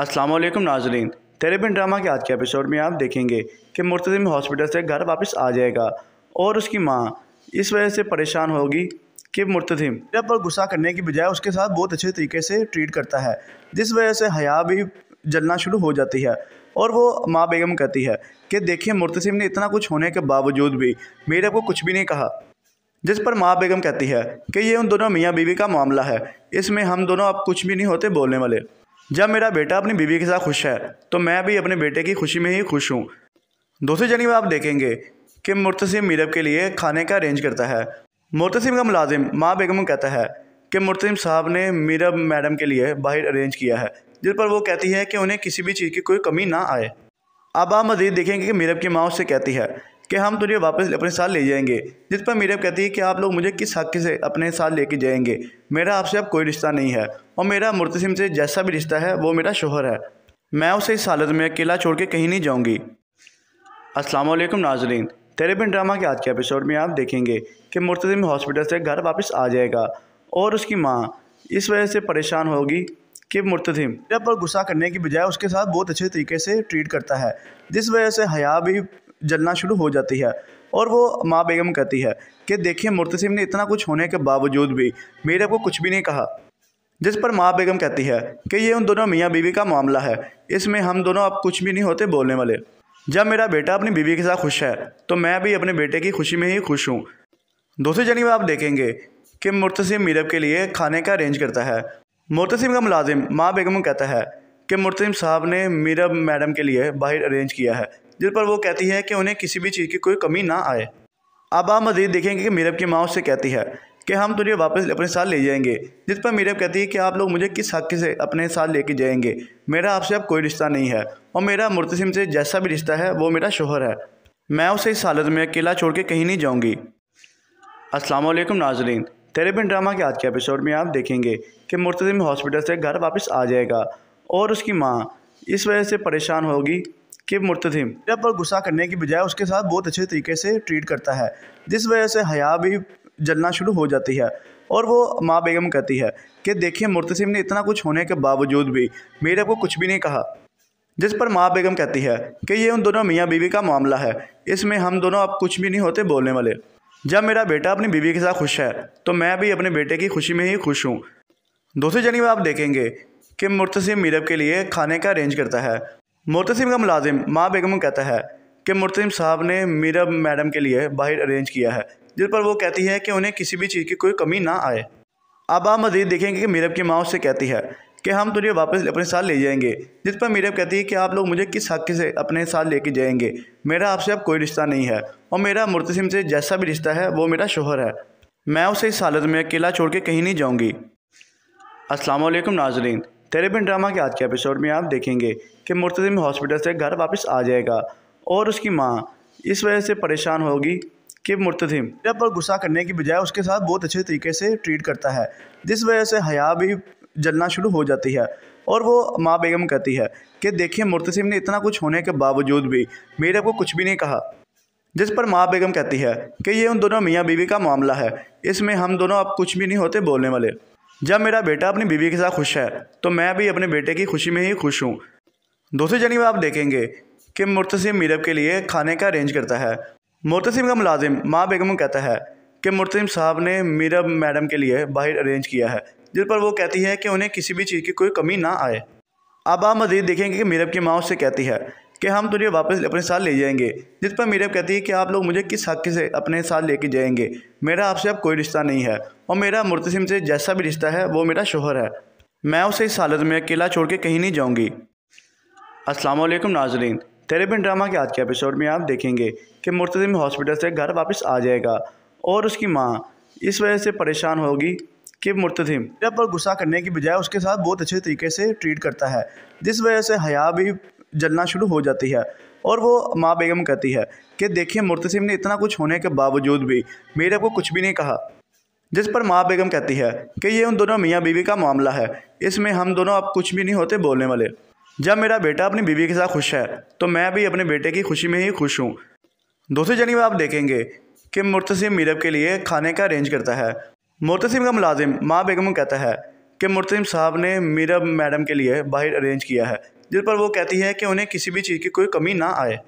अस्सलाम वालेकुम नाजरीन। तेरेबिन ड्रामा के आज के एपिसोड में आप देखेंगे कि मुर्तजिम हॉस्पिटल से घर वापस आ जाएगा और उसकी माँ इस वजह से परेशान होगी कि मुर्तजिम मेरा पर गुस्सा करने की बजाय उसके साथ बहुत अच्छे तरीके से ट्रीट करता है, जिस वजह से हया भी जलना शुरू हो जाती है और वो माँ बेगम कहती है कि देखिए मुर्तसिम ने इतना कुछ होने के बावजूद भी मेरे को कुछ भी नहीं कहा। जिस पर माँ बेगम कहती है कि ये उन दोनों मियाँ बीवी का मामला है, इसमें हम दोनों अब कुछ भी नहीं होते बोलने वाले। जब मेरा बेटा अपनी बीवी के साथ खुश है तो मैं भी अपने बेटे की खुशी में ही खुश हूँ। दूसरी जगह आप देखेंगे कि मुर्तसिम मीरब के लिए खाने का अरेंज करता है। मुर्तसिम का मुलाजिम माँ बेगम कहता है कि मुर्तसिम साहब ने मीरब मैडम के लिए बाहर अरेंज किया है, जिस पर वो कहती है कि उन्हें किसी भी चीज़ की कोई कमी ना आए। अब आप मज़ीद देखेंगे कि मीरब की माँ उससे कहती है कि हम तुझे वापस अपने साथ ले जाएँगे, जिस पर मीरब कहती है कि आप लोग मुझे किस हक से अपने साथ लेके जाएँगे। मेरा आपसे अब कोई रिश्ता नहीं है, और मेरा मुर्तसिम से जैसा भी रिश्ता है, वो मेरा शोहर है। मैं उसे इस हालत में अकेला छोड़ के कहीं नहीं जाऊँगी। अस्सलाम नाजरीन, तेरे बिन ड्रामा के आज के एपिसोड में आप देखेंगे कि मुर्तजिम हॉस्पिटल से घर वापस आ जाएगा, और उसकी माँ इस वजह से परेशान होगी कि मुर्तजिम मेरे पर गुस्सा करने की बजाय उसके साथ बहुत अच्छे तरीके से ट्रीट करता है, जिस वजह से हया भी जलना शुरू हो जाती है और वो माँ बेगम कहती है कि देखिए, मुर्तसिम ने इतना कुछ होने के बावजूद भी मेरे को कुछ भी नहीं कहा। जिस पर माँ बेगम कहती है कि ये उन दोनों मियाँ बीवी का मामला है, इसमें हम दोनों अब कुछ भी नहीं होते बोलने वाले। जब मेरा बेटा अपनी बीवी के साथ खुश है तो मैं भी अपने बेटे की खुशी में ही खुश हूँ। दूसरी जनी आप देखेंगे कि मुर्तसिम मीरब के लिए खाने का अरेंज करता है। मुर्तसिम का मुलाजिम माँ बेगम कहता है कि मुर्तसिम साहब ने मीरब मैडम के लिए बाहर अरेंज किया है। जिस पर वो कहती है कि उन्हें किसी भी चीज़ की कोई कमी ना आए। अब आप मजीद देखेंगे कि मीरब की माँ उससे कहती है कि हम तुझे वापस अपने साथ ले जाएँगे, जिस पर मीरब कहती है कि आप लोग मुझे किस हक से अपने साथ लेके जाएँगे। मेरा आपसे अब कोई रिश्ता नहीं है और मेरा मुर्तसिम से जैसा भी रिश्ता है, वो मेरा शोहर है। मैं उसे इस हालत में अकेला छोड़ के कहीं नहीं जाऊँगी। अस्सलाम नाजरीन। तेरे बिन ड्रामा के आज के एपिसोड में आप देखेंगे कि मुर्तजिम हॉस्पिटल से घर वापस आ जाएगा और उसकी माँ इस वजह से परेशान होगी कि मुर्तजिम मेरा पर गुस्सा करने की बजाय उसके साथ बहुत अच्छे तरीके से ट्रीट करता है। जिस वजह से हया भी जलना शुरू हो जाती है और वो माँ बेगम कहती है कि देखिए मुर्तसिम ने इतना कुछ होने के बावजूद भी मेरे को कुछ भी नहीं कहा। जिस पर माँ बेगम कहती है कि ये उन दोनों मियाँ बीवी का मामला है। इसमें हम दोनों अब कुछ भी नहीं होते बोलने वाले। जब मेरा बेटा अपनी बीवी के साथ खुश है तो मैं भी अपने बेटे की खुशी में ही खुश हूँ। दूसरी जनी आप देखेंगे कि मुर्तसिम मीरब के लिए खाने का अरेंज करता है। मुर्तसिम का मुलाजिम माँ बेगम कहता है कि मुर्तसिम साहब ने मीरब मैडम के लिए बाहर अरेंज किया है, जिस पर वो कहती है कि उन्हें किसी भी चीज़ की कोई कमी ना आए। अब आप मजीद देखेंगे कि मीरब की माँ उससे कहती है कि हम तुझे वापस अपने साथ ले जाएँगे, जिस पर मीरब कहती है कि आप लोग मुझे किस हक से अपने साथ लेके जाएँगे? मेरा आपसे अब कोई रिश्ता नहीं है और मेरा मुर्तसिम से जैसा भी रिश्ता है, वो मेरा शोहर है। मैं उसे इस हालत में अकेला छोड़ के कहीं नहीं जाऊँगी। अस्सलाम वालेकुम नाजरीन। तेरे बिन ड्रामा के आज के एपिसोड में आप देखेंगे कि मुर्तजिम हॉस्पिटल से घर वापस आ जाएगा और उसकी माँ इस वजह से परेशान होगी कि मुर्तजिम मेरा पर गुस्सा करने की बजाय उसके साथ बहुत अच्छे तरीके से ट्रीट करता है, जिस वजह से हया भी जलना शुरू हो जाती है और वो माँ बेगम कहती है कि देखिए मुर्तसिम ने इतना कुछ होने के बावजूद भी मेरे को कुछ भी नहीं कहा, जिस पर माँ बेगम कहती है कि ये उन दोनों मियाँ बीवी का मामला है, इसमें हम दोनों अब कुछ भी नहीं होते बोलने वाले। जब मेरा बेटा अपनी बीवी के साथ खुश है तो मैं भी अपने बेटे की खुशी में ही खुश हूँ। दूसरी में आप देखेंगे कि मुर्तसिम मीरब के लिए खाने का अरेंज करता है। मुर्तसिम का मुलाजिम माँ बेगम कहता है कि मुर्तसिम साहब ने मीरब मैडम के लिए बाहर अरेंज किया है, जिस पर वो कहती है कि उन्हें किसी भी चीज़ की कोई कमी ना आए। अब आप मजीद देखेंगे कि मीरब की माँ उससे कहती है कि हम तुझे वापस अपने साथ ले जाएँगे, जिस पर मीरब कहती है कि आप लोग मुझे किस हक से अपने साथ लेके जाएँगे। मेरा आपसे अब कोई रिश्ता नहीं है, और मेरा मुर्तसिम से जैसा भी रिश्ता है, वो मेरा शोहर है। मैं उसे इस हालत में अकेला छोड़ के कहीं नहीं जाऊँगी। वालेकुम नाजरीन, तेरे बिन ड्रामा के आज के एपिसोड में आप देखेंगे कि मुर्तजिम हॉस्पिटल से घर वापस आ जाएगा, और उसकी माँ इस वजह से परेशान होगी कि मुर्तजिम मेरा पर गुस्सा करने की बजाय उसके साथ बहुत अच्छे तरीके से ट्रीट करता है, जिस वजह से हया भी जलना शुरू हो जाती है और वो माँ बेगम कहती है कि देखिए मुर्तसिम ने इतना कुछ होने के बावजूद भी मेरे को कुछ भी नहीं कहा। जिस पर माँ बेगम कहती है कि ये उन दोनों मियाँ बीवी का मामला है। इसमें हम दोनों अब कुछ भी नहीं होते बोलने वाले। जब मेरा बेटा अपनी बीवी के साथ खुश है तो मैं भी अपने बेटे की खुशी में ही खुश हूँ। दूसरी जनी आप देखेंगे कि मुर्तसिम मीरब के लिए खाने का अरेंज करता है। मुर्तसिम का मुलाजिम माँ बेगम कहता है कि मुर्तज़िम साहब ने मीरब मैडम के लिए बाहर अरेंज किया है। जिस पर वो कहती है कि उन्हें किसी भी चीज़ की कोई कमी ना आए।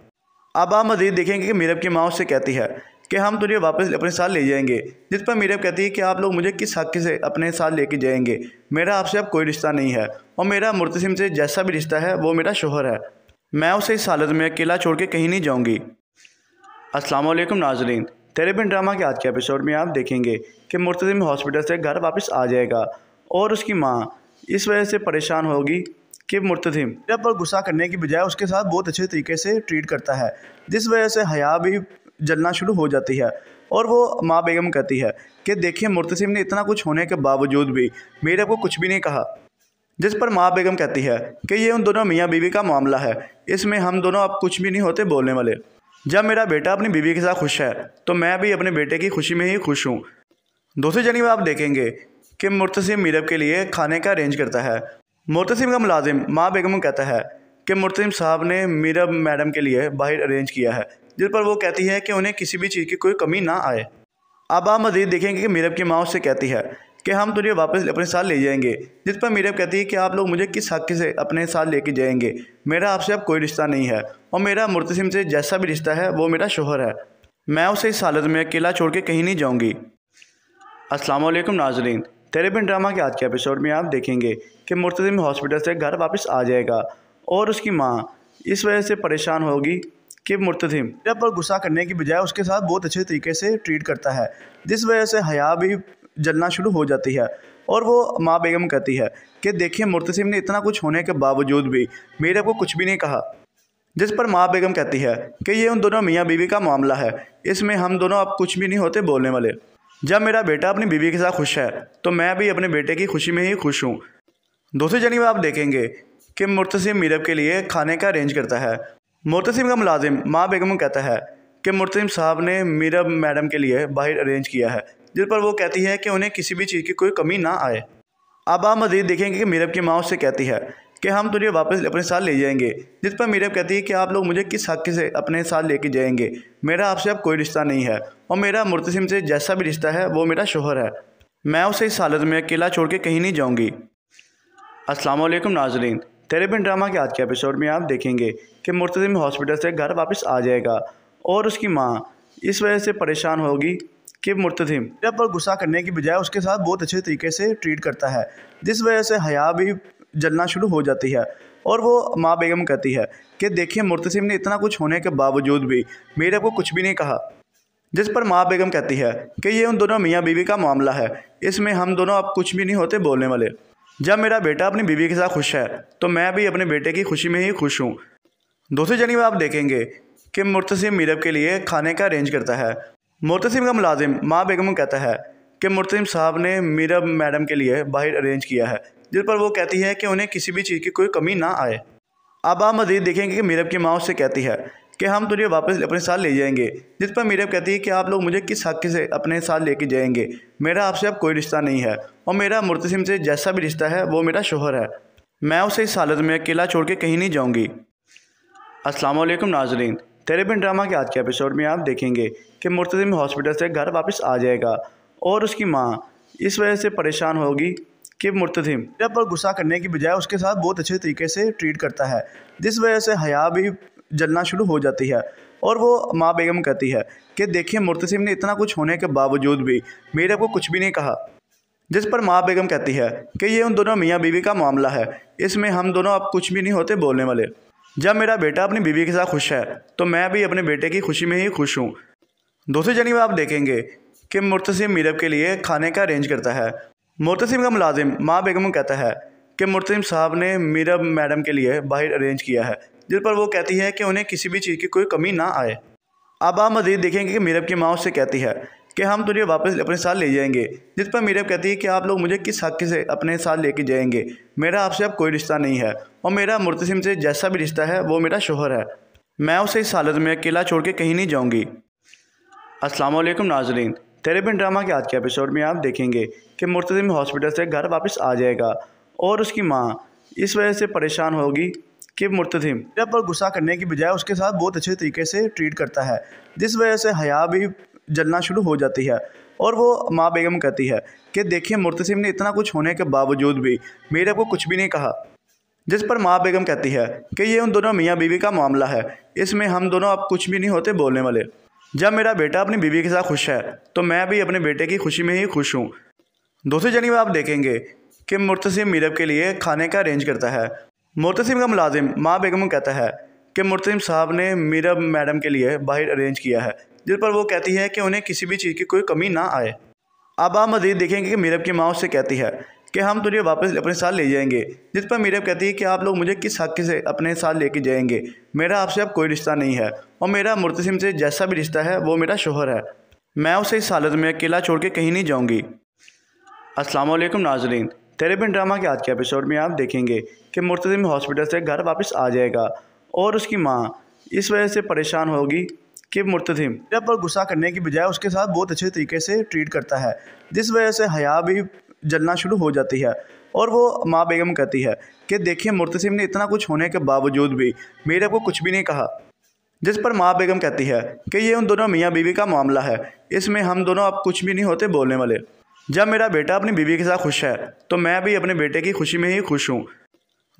अब आप मज़ीद देखेंगे कि मीरब की माँ उससे कहती है कि हम तुझे वापस अपने साथ ले जाएँगे, जिस पर मीरब कहती है कि आप लोग मुझे किस हक से अपने साथ लेके जाएँगे? मेरा आपसे अब कोई रिश्ता नहीं है और मेरा मुर्तसिम से जैसा भी रिश्ता है, वो मेरा शोहर है। मैं उसे इस हालत में अकेला छोड़ के कहीं नहीं जाऊँगी। अस्सलाम नाजरीन, तेरे बिन ड्रामा के आज के एपिसोड में आप देखेंगे कि मुर्तजिम हॉस्पिटल से घर वापस आ जाएगा और उसकी माँ इस वजह से परेशान होगी कि मुर्तजिम पर गुस्सा करने की बजाय उसके साथ बहुत अच्छे तरीके से ट्रीट करता है। जिस वजह से हया भी जलना शुरू हो जाती है और वो माँ बेगम कहती है कि देखिए मुर्तसिम ने इतना कुछ होने के बावजूद भी मेरे को कुछ भी नहीं कहा। जिस पर माँ बेगम कहती है कि ये उन दोनों मियाँ बीवी का मामला है, इसमें हम दोनों अब कुछ भी नहीं होते बोलने वाले। जब मेरा बेटा अपनी बीवी के साथ खुश है तो मैं भी अपने बेटे की खुशी में ही खुश हूँ। दूसरी जनी आप देखेंगे कि मुर्तसिम मीरब के लिए खाने का अरेंज करता है मुर्तसिम का मुलाजिम माँ बेगम कहता है कि मुर्तसिम साहब ने मीरब मैडम के लिए बाहर अरेंज किया है, जिस पर वो कहती है कि उन्हें किसी भी चीज़ की कोई कमी ना आए। अब आप मजीद देखेंगे कि मीरब की माँ उससे कहती है कि हम तुझे वापस अपने साथ ले जाएँगे, जिस पर मीरब कहती है कि आप लोग मुझे किस हक से अपने साथ लेके जाएँगे? मेरा आपसे अब कोई रिश्ता नहीं है और मेरा मुर्तसिम से जैसा भी रिश्ता है, वो मेरा शोहर है। मैं उसे इस हालत में अकेला छोड़ के कहीं नहीं जाऊँगी। वालेकुम नाजरीन। तेरे बिन ड्रामा के आज के एपिसोड में आप देखेंगे कि मुर्तजिम हॉस्पिटल से घर वापस आ जाएगा और उसकी माँ इस वजह से परेशान होगी कि मुर्तजिम जब पर गुस्सा करने की बजाय उसके साथ बहुत अच्छे तरीके से ट्रीट करता है, जिस वजह से हया भी जलना शुरू हो जाती है और वो माँ बेगम कहती है कि देखिए मुर्तसिम ने इतना कुछ होने के बावजूद भी मेरे को कुछ भी नहीं कहा, जिस पर माँ बेगम कहती है कि ये उन दोनों मियाँ बीवी का मामला है, इसमें हम दोनों अब कुछ भी नहीं होते बोलने वाले। जब मेरा बेटा अपनी बीवी के साथ खुश है तो मैं भी अपने बेटे की खुशी में ही खुश हूँ। दूसरी में आप देखेंगे कि मुर्तसिम मीरब के लिए खाने का अरेंज करता है। मुर्तसिम का मुलाजिम माँ बेगम कहता है कि मुर्तसिम साहब ने मीरब मैडम के लिए बाहर अरेंज किया है, जिस पर वो कहती है कि उन्हें किसी भी चीज़ की कोई कमी ना आए। अब आप मजीद देखेंगे कि मीरब की माँ उससे कहती है कि हम तुझे वापस अपने साथ ले जाएँगे, जिस पर मीरब कहती है कि आप लोग मुझे किस हक से अपने साथ लेके जाएँगे। मेरा आपसे अब कोई रिश्ता नहीं है, और मेरा मुर्तसिम से जैसा भी रिश्ता है, वो मेरा शोहर है। मैं उसे इस हालत में अकेला छोड़ के कहीं नहीं जाऊँगी। अस्सलाम नाजरीन, तेरे बिन ड्रामा के आज के एपिसोड में आप देखेंगे कि मुर्तजिम हॉस्पिटल से घर वापस आ जाएगा, और उसकी माँ इस वजह से परेशान होगी कि मुर्तजिम पर गुस्सा करने की बजाय उसके साथ बहुत अच्छे तरीके से ट्रीट करता है, जिस वजह से हया भी जलना शुरू हो जाती है और वो माँ बेगम कहती है कि देखिए मुर्तसिम ने इतना कुछ होने के बावजूद भी मेरे को कुछ भी नहीं कहा। जिस पर माँ बेगम कहती है कि ये उन दोनों मियाँ बीवी का मामला है, इसमें हम दोनों अब कुछ भी नहीं होते बोलने वाले। जब मेरा बेटा अपनी बीवी के साथ खुश है तो मैं भी अपने बेटे की खुशी में ही खुश हूँ। दूसरी जनी आप देखेंगे कि मुर्तसिम मीरब के लिए खाने का अरेंज करता है। मुर्तसिम का मुलाजिम माँ बेगम कहता है कि मुर्तसिम साहब ने मीरब मैडम के लिए बाहर अरेंज किया है। जिस पर वो कहती है कि उन्हें किसी भी चीज़ की कोई कमी ना आए। अब आप मजीद देखेंगे कि मीरब की माँ उससे कहती है कि हम तुझे वापस अपने साथ ले जाएँगे, जिस पर मीरब कहती है कि आप लोग मुझे किस हक से अपने साथ लेके जाएँगे? मेरा आपसे अब कोई रिश्ता नहीं है और मेरा मुर्तसिम से जैसा भी रिश्ता है, वो मेरा शोहर है। मैं उसे इस हालत में अकेला छोड़ के कहीं नहीं जाऊँगी। अस्सलाम नाजरीन। तेरे बिन ड्रामा के आज के एपिसोड में आप देखेंगे कि मुर्तजिम हॉस्पिटल से घर वापस आ जाएगा और उसकी माँ इस वजह से परेशान होगी कि मुर्तजिम पर गुस्सा करने की बजाय उसके साथ बहुत अच्छे तरीके से ट्रीट करता है। जिस वजह से हया भी जलना शुरू हो जाती है और वो माँ बेगम कहती है कि देखिए मुर्तसिम ने इतना कुछ होने के बावजूद भी मेरे को कुछ भी नहीं कहा। जिस पर माँ बेगम कहती है कि ये उन दोनों मियाँ बीवी का मामला है, इसमें हम दोनों अब कुछ भी नहीं होते बोलने वाले। जब मेरा बेटा अपनी बीवी के साथ खुश है तो मैं भी अपने बेटे की खुशी में ही खुश हूँ। दूसरी जनी आप देखेंगे कि मुर्तसिम मीरब के लिए खाने का अरेंज करता है मुर्तसिम का मुलाजिम माँ बेगम कहता है कि मुर्तसिम साहब ने मीरब मैडम के लिए बाहर अरेंज किया है, जिस पर वो कहती है कि उन्हें किसी भी चीज़ की कोई कमी ना आए। अब आप मजीद देखेंगे कि मीरब की माँ उससे कहती है कि हम तुझे वापस अपने साथ ले जाएँगे, जिस पर मीरब कहती है कि आप लोग मुझे किस हक से अपने साथ लेके जाएँगे? मेरा आपसे अब कोई रिश्ता नहीं है और मेरा मुर्तसिम से जैसा भी रिश्ता है, वो मेरा शोहर है। मैं उसे इस हालत में अकेला छोड़ के कहीं नहीं जाऊँगी। अस्सलाम वालेकुम नाजरीन। तेरे बिन ड्रामा के आज के एपिसोड में आप देखेंगे कि मुर्तजिम हॉस्पिटल से घर वापस आ जाएगा और उसकी माँ इस वजह से परेशान होगी कि मुर्तजिम पर गुस्सा करने की बजाय उसके साथ बहुत अच्छे तरीके से ट्रीट करता है, जिस वजह से हया भी जलना शुरू हो जाती है और वो माँ बेगम कहती है कि देखिए मुर्तसिम ने इतना कुछ होने के बावजूद भी मेरे को कुछ भी नहीं कहा, जिस पर माँ बेगम कहती है कि ये उन दोनों मियाँ बीवी का मामला है, इसमें हम दोनों अब कुछ भी नहीं होते बोलने वाले। जब मेरा बेटा अपनी बीवी के साथ खुश है तो मैं भी अपने बेटे की खुशी में ही खुश हूँ। दूसरी जनीब आप देखेंगे कि मुर्तसिम मीरब के लिए खाने का अरेंज करता है। मुर्तसिम का मुलाजिम माँ बेगम कहता है कि मुर्तसिम साहब ने मीरब मैडम के लिए बाहर अरेंज किया है, जिस पर वो कहती है कि उन्हें किसी भी चीज़ की कोई कमी ना आए। अब आप मज़ीद देखेंगे कि मीरब की माँ उससे कहती है कि हम तुझे वापस अपने साथ ले जाएँगे, जिस पर मीरब कहती है कि आप लोग मुझे किस हक से अपने साथ लेके जाएँगे? मेरा आपसे अब कोई रिश्ता नहीं है, और मेरा मुर्तसिम से जैसा भी रिश्ता है, वो मेरा शोहर है। मैं उसे इस हालत में अकेला छोड़ के कहीं नहीं जाऊँगी। अस्सलाम नाजरीन, तेरे बिन ड्रामा के आज के एपिसोड में आप देखेंगे कि मुर्तजिम हॉस्पिटल से घर वापस आ जाएगा, और उसकी माँ इस वजह से परेशान होगी कि मुर्तजिम पर गुस्सा करने की बजाय उसके साथ बहुत अच्छे तरीके से ट्रीट करता है, जिस वजह से हया भी जलना शुरू हो जाती है और वो माँ बेगम कहती है कि देखिए, मुर्तसिम ने इतना कुछ होने के बावजूद भी मेरे को कुछ भी नहीं कहा। जिस पर माँ बेगम कहती है कि ये उन दोनों मियाँ बीवी का मामला है, इसमें हम दोनों अब कुछ भी नहीं होते बोलने वाले। जब मेरा बेटा अपनी बीवी के साथ खुश है तो मैं भी अपने बेटे की खुशी में ही खुश हूँ।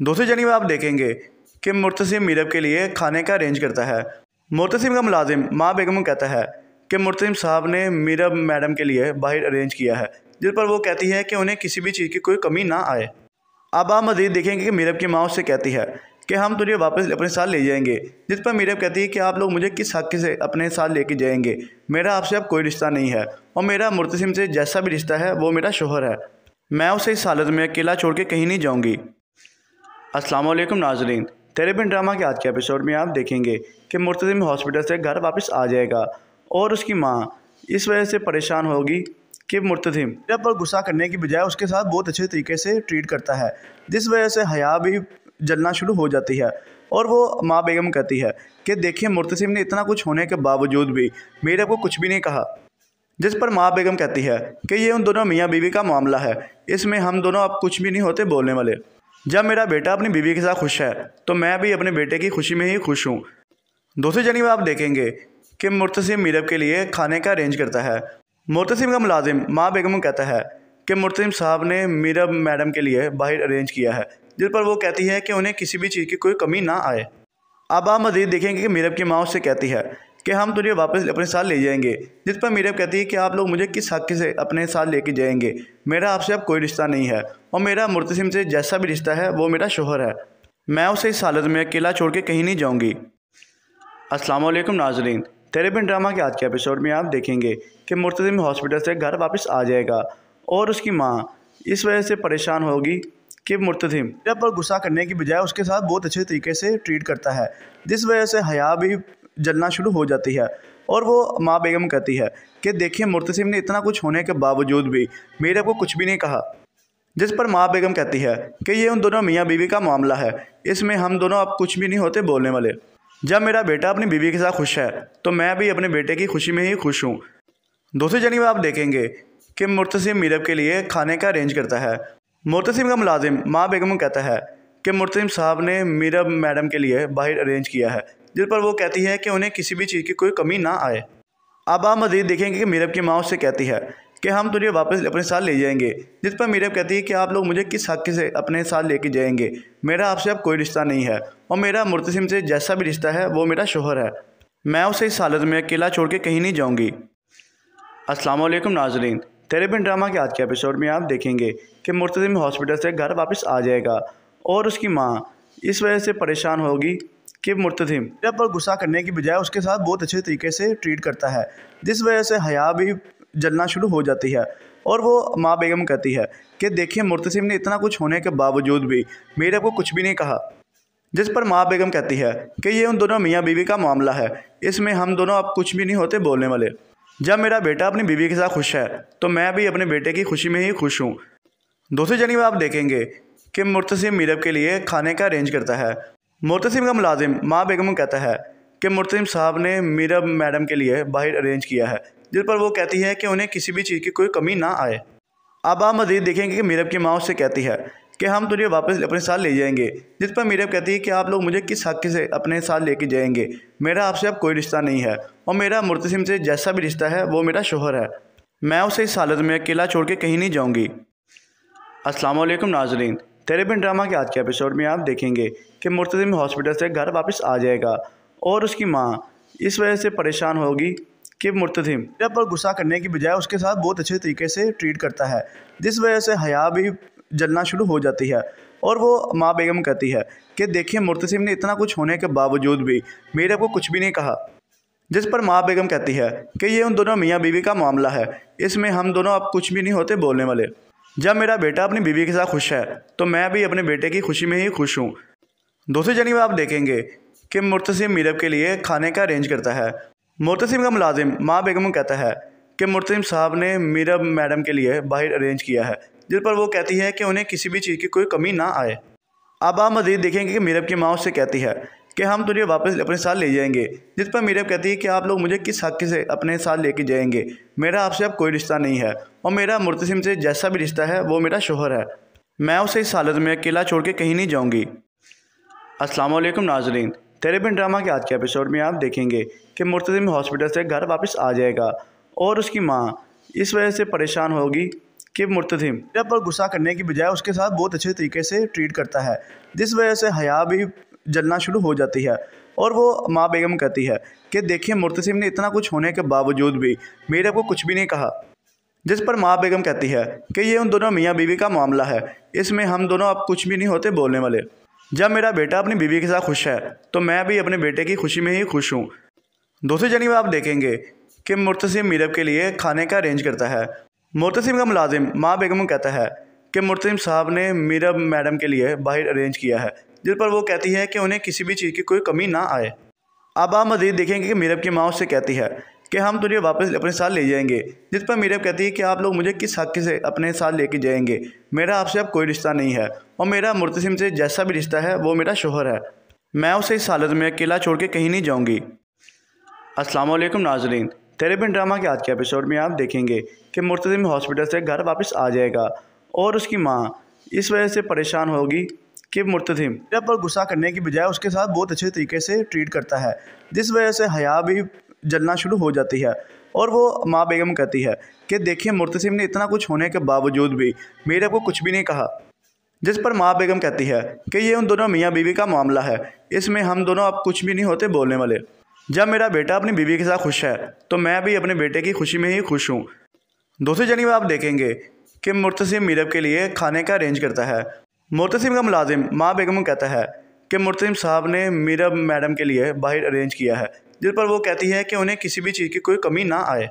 दूसरी जनी आप देखेंगे कि मुर्तसिम मीरब के लिए खाने का अरेंज करता है। मुर्तसिम का मुलाजिम माँ बेगम कहता है कि मुर्तसिम साहब ने मीरब मैडम के लिए बाहर अरेंज किया है। जिस पर वो कहती है कि उन्हें किसी भी चीज़ की कोई कमी ना आए। अब आप मज़ीद देखेंगे कि मीरब की माँ उससे कहती है कि हम तुझे वापस अपने साथ ले जाएँगे, जिस पर मीरब कहती है कि आप लोग मुझे किस हक से अपने साथ लेके जाएँगे। मेरा आपसे अब कोई रिश्ता नहीं है और मेरा मुर्तसिम से जैसा भी रिश्ता है, वो मेरा शोहर है। मैं उसे इस हालत में अकेला छोड़ के कहीं नहीं जाऊँगी। अस्सलाम नाजरीन, तेरे बिन ड्रामा के आज के एपिसोड में आप देखेंगे कि मुर्तजिम हॉस्पिटल से घर वापस आ जाएगा और उसकी माँ इस वजह से परेशान होगी कि मुर्तजिम पर गुस्सा करने की बजाय उसके साथ बहुत अच्छे तरीके से ट्रीट करता है। जिस वजह से हया भी जलना शुरू हो जाती है और वो माँ बेगम कहती है कि देखिए मुर्तसिम ने इतना कुछ होने के बावजूद भी मेरे को कुछ भी नहीं कहा। जिस पर माँ बेगम कहती है कि ये उन दोनों मियाँ बीवी का मामला है। इसमें हम दोनों अब कुछ भी नहीं होते बोलने वाले। जब मेरा बेटा अपनी बीवी के साथ खुश है तो मैं भी अपने बेटे की खुशी में ही खुश हूँ। दूसरी जनी आप देखेंगे कि मुर्तसिम मीरब के लिए खाने का अरेंज करता है। मुर्तसिम का मुलाजिम माँ बेगम कहता है कि मुर्तसिम साहब ने मीरब मैडम के लिए बाहर अरेंज किया है, जिस पर वो कहती है कि उन्हें किसी भी चीज़ की कोई कमी ना आए। अब आप मज़ीद देखेंगे कि मीरब की माँ उससे कहती है कि हम तुझे वापस अपने साथ ले जाएँगे, जिस पर मीरब कहती है कि आप लोग मुझे किस हक से अपने साथ लेके जाएँगे? मेरा आपसे अब कोई रिश्ता नहीं है और मेरा मुर्तसिम से जैसा भी रिश्ता है, वो मेरा शोहर है। मैं उसे इस हालत में अकेला छोड़ के कहीं नहीं जाऊँगी। अस्सलाम नाजरीन, तेरे बिन ड्रामा के आज के एपिसोड में आप देखेंगे कि मुर्तजिम हॉस्पिटल से घर वापस आ जाएगा और उसकी माँ इस वजह से परेशान होगी कि मुर्तजिम पर गुस्सा करने की बजाय उसके साथ बहुत अच्छे तरीके से ट्रीट करता है, जिस वजह से हया भी जलना शुरू हो जाती है और वो माँ बेगम कहती है कि देखिए मुर्तसिम ने इतना कुछ होने के बावजूद भी मेरे को कुछ भी नहीं कहा, जिस पर माँ बेगम कहती है कि ये उन दोनों मियाँ बीवी का मामला है, इसमें हम दोनों अब कुछ भी नहीं होते बोलने वाले। जब मेरा बेटा अपनी बीवी के साथ खुश है तो मैं भी अपने बेटे की खुशी में ही खुश हूँ। दूसरी जनी आप देखेंगे कि मुर्तसिम मीरब के लिए खाने का अरेंज करता है। मुर्तसिम का मुलाजिम माँ बेगम कहता है कि मुर्तसिम साहब ने मीरब मैडम के लिए बाहर अरेंज किया है, जिस पर वो कहती है कि उन्हें किसी भी चीज़ की कोई कमी ना आए। अब आप मज़ीद देखेंगे कि मीरब की माँ उससे कहती है कि हम तुझे वापस अपने साथ ले जाएँगे, जिस पर मीरब कहती है कि आप लोग मुझे किस हक से अपने साथ लेके जाएँगे। मेरा आपसे अब कोई रिश्ता नहीं है और मेरा मुर्तसिम से जैसा भी रिश्ता है, वो मेरा शोहर है। मैं उसे इस हालत में अकेला छोड़ के कहीं नहीं जाऊँगी। अस्सलाम नाजरीन। तेरे बिन ड्रामा के आज के एपिसोड में आप देखेंगे कि मुर्तजिम हॉस्पिटल से घर वापस आ जाएगा और उसकी माँ इस वजह से परेशान होगी कि मुर्तजिम पर गुस्सा करने की बजाय उसके साथ बहुत अच्छे तरीके से ट्रीट करता है, जिस वजह से हया भी जलना शुरू हो जाती है और वो माँ बेगम कहती है कि देखिए मुर्तसिम ने इतना कुछ होने के बावजूद भी मेरे को कुछ भी नहीं कहा, जिस पर माँ बेगम कहती है कि ये उन दोनों मियाँ बीवी का मामला है, इसमें हम दोनों अब कुछ भी नहीं होते बोलने वाले। जब मेरा बेटा अपनी बीवी के साथ खुश है तो मैं भी अपने बेटे की खुशी में ही खुश हूँ। दूसरी जनी आप देखेंगे कि मुर्तसिम मीरब के लिए खाने का अरेंज करता है। मुर्तसिम का मुलाजिम माँ बेगम कहता है कि मुर्तसिम साहब ने मीरब मैडम के लिए बाहर अरेंज किया है, जिस पर वो कहती है कि उन्हें किसी भी चीज़ की कोई कमी ना आए। अब आप मज़ीद देखेंगे कि मीरब की माँ उससे कहती है कि हम तुझे वापस अपने साथ ले जाएँगे, जिस पर मीरब कहती है कि आप लोग मुझे किस हक से अपने साथ लेके जाएँगे। मेरा आपसे अब कोई रिश्ता नहीं है, और मेरा मुर्तसिम से जैसा भी रिश्ता है, वो मेरा शोहर है। मैं उसे इस हालत में अकेला छोड़ के कहीं नहीं जाऊँगी। असलम नाजरीन। तेरे बिन ड्रामा के आज के एपिसोड में आप देखेंगे कि मुर्तजिम हॉस्पिटल से घर वापस आ जाएगा, और उसकी माँ इस वजह से परेशान होगी कि मुर्तजिम मेरा पर गुस्सा करने की बजाय उसके साथ बहुत अच्छे तरीके से ट्रीट करता है, जिस वजह से हया भी जलना शुरू हो जाती है और वो माँ बेगम कहती है कि देखिए, मुर्तसिम ने इतना कुछ होने के बावजूद भी मेरे को कुछ भी नहीं कहा। जिस पर माँ बेगम कहती है कि ये उन दोनों मियाँ बीवी का मामला है, इसमें हम दोनों अब कुछ भी नहीं होते बोलने वाले। जब मेरा बेटा अपनी बीवी के साथ खुश है तो मैं भी अपने बेटे की खुशी में ही खुश हूँ। दूसरी जनी आप देखेंगे कि मुर्तसिम मीरब के लिए खाने का अरेंज करता है। मुर्तसिम का मुलाजिम माँ बेगम कहता है कि मुर्तसिम साहब ने मीरब मैडम के लिए बाहर अरेंज किया है। जिस पर वो कहती है कि उन्हें किसी भी चीज़ की कोई कमी ना आए। अब आप मजीद देखेंगे कि मीरब की माँ उससे कहती है कि हम तुझे वापस अपने साथ ले जाएँगे, जिस पर मीरब कहती है कि आप लोग मुझे किस हक से अपने साथ लेके जाएँगे। मेरा आपसे अब कोई रिश्ता नहीं है और मेरा मुर्तसिम से जैसा भी रिश्ता है, वो मेरा शोहर है। मैं उसे इस हालत में अकेला छोड़ के कहीं नहीं जाऊँगी। वालेकुम नाजरीन, तेरे बिन ड्रामा के आज के एपिसोड में आप देखेंगे कि मुर्तजिम हॉस्पिटल से घर वापस आ जाएगा और उसकी माँ इस वजह से परेशान होगी कि मुर्तजिम मेरा पर गुस्सा करने की बजाय उसके साथ बहुत अच्छे तरीके से ट्रीट करता है। जिस वजह से हया भी जलना शुरू हो जाती है और वो माँ बेगम कहती है कि देखिए मुर्तसिम ने इतना कुछ होने के बावजूद भी मेरे को कुछ भी नहीं कहा। जिस पर माँ बेगम कहती है कि ये उन दोनों मियाँ बीवी का मामला है। इसमें हम दोनों अब कुछ भी नहीं होते बोलने वाले। जब मेरा बेटा अपनी बीवी के साथ खुश है तो मैं भी अपने बेटे की खुशी में ही खुश हूँ। दूसरी जनी आप देखेंगे कि मुर्तसिम मीरब के लिए खाने का अरेंज करता है। मुर्तसिम का मुलाजिम माँ बेगम कहता है कि मुर्तसिम साहब ने मीरब मैडम के लिए बाहर अरेंज किया है, जिस पर वो कहती है कि उन्हें किसी भी चीज़ की कोई कमी ना आए। अब आप मजीद देखेंगे कि मीरब की माँ उससे कहती है कि हम तुझे वापस अपने साथ ले जाएँगे, जिस पर मीरब कहती है कि आप लोग मुझे किस हक से अपने साथ लेके जाएँगे? मेरा आपसे अब कोई रिश्ता नहीं है और मेरा मुर्तसिम से जैसा भी रिश्ता है, वो मेरा शोहर है। मैं उसे इस हालत में अकेला छोड़ के कहीं नहीं जाऊँगी। अस्सलाम वालेकुम नाजरीन। तेरे बिन ड्रामा के आज के एपिसोड में आप देखेंगे कि मुर्तजिम हॉस्पिटल से घर वापस आ जाएगा और उसकी माँ इस वजह से परेशान होगी कि मुर्तजिम मेरा पर गुस्सा करने की बजाय उसके साथ बहुत अच्छे तरीके से ट्रीट करता है, जिस वजह से हया भी जलना शुरू हो जाती है और वो माँ बेगम कहती है कि देखिए मुर्तसिम ने इतना कुछ होने के बावजूद भी मेरे को कुछ भी नहीं कहा, जिस पर माँ बेगम कहती है कि ये उन दोनों मियाँ बीवी का मामला है, इसमें हम दोनों अब कुछ भी नहीं होते बोलने वाले। जब मेरा बेटा अपनी बीवी के साथ खुश है तो मैं भी अपने बेटे की खुशी में ही खुश हूँ। दूसरी जनी आप देखेंगे कि मुर्तसिम मीरब के लिए खाने का अरेंज करता है। मुर्तसिम का मुलाजिम माँ बेगम कहता है कि मुर्तसिम साहब ने मीरब मैडम के लिए बाहर अरेंज किया है, जिस पर वो कहती है कि उन्हें किसी भी चीज़ की कोई कमी ना आए।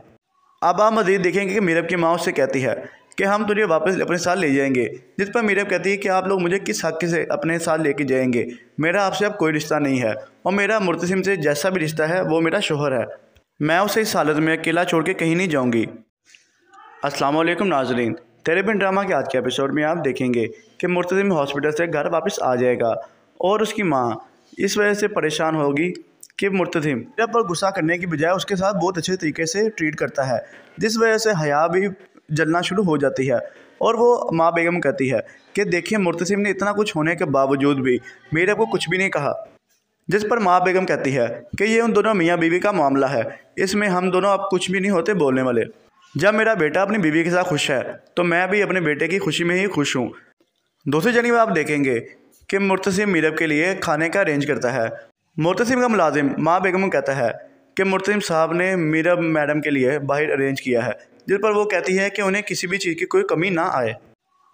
अब आप मजीद देखेंगे कि मीरब की माँ उससे कहती है कि हम तुझे वापस अपने साथ ले जाएँगे, जिस पर मीरब कहती है कि आप लोग मुझे किस हक से अपने साथ लेके जाएँगे? मेरा आपसे अब कोई रिश्ता नहीं है, और मेरा मुर्तसिम से जैसा भी रिश्ता है, वो मेरा शोहर है। मैं उसे इस हालत में अकेला छोड़ के कहीं नहीं जाऊँगी। असलम नाजरीन, तेरे बिन ड्रामा के आज के एपिसोड में आप देखेंगे कि मुर्तजिम हॉस्पिटल से घर वापस आ जाएगा, और उसकी माँ इस वजह से परेशान होगी कि मुर्तजिम मेरा पर गुस्सा करने की बजाय उसके साथ बहुत अच्छे तरीके से ट्रीट करता है, जिस वजह से हया भी जलना शुरू हो जाती है और वो माँ बेगम कहती है कि देखिए मुर्तसिम ने इतना कुछ होने के बावजूद भी मेरे को कुछ भी नहीं कहा। जिस पर माँ बेगम कहती है कि ये उन दोनों मियाँ बीवी का मामला है। इसमें हम दोनों अब कुछ भी नहीं होते बोलने वाले। जब मेरा बेटा अपनी बीवी के साथ खुश है तो मैं भी अपने बेटे की खुशी में ही खुश हूँ। दूसरी जनी में आप देखेंगे कि मुर्तसिम मीरब के लिए खाने का अरेंज करता है। मुर्तसिम का मुलाजिम माँ बेगम कहता है कि मुर्तसिम साहब ने मीरब मैडम के लिए बाहर अरेंज किया है। जिस पर वो कहती है कि उन्हें किसी भी चीज़ की कोई कमी ना आए।